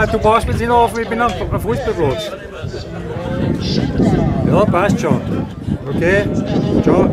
Ah, du brauchst mich nicht auf, ich bin am Fußballplatz. Ja, passt schon. Okay, ciao.